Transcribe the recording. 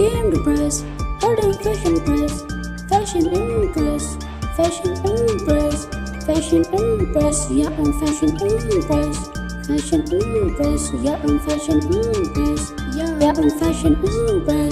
game press. Garden fashion press. Fashion empress. Fashion empress. Fashion empress. Yeah, I'm fashion empress. Fashion empress. Yeah, I'm fashion empress. Yeah, I'm fashion impress.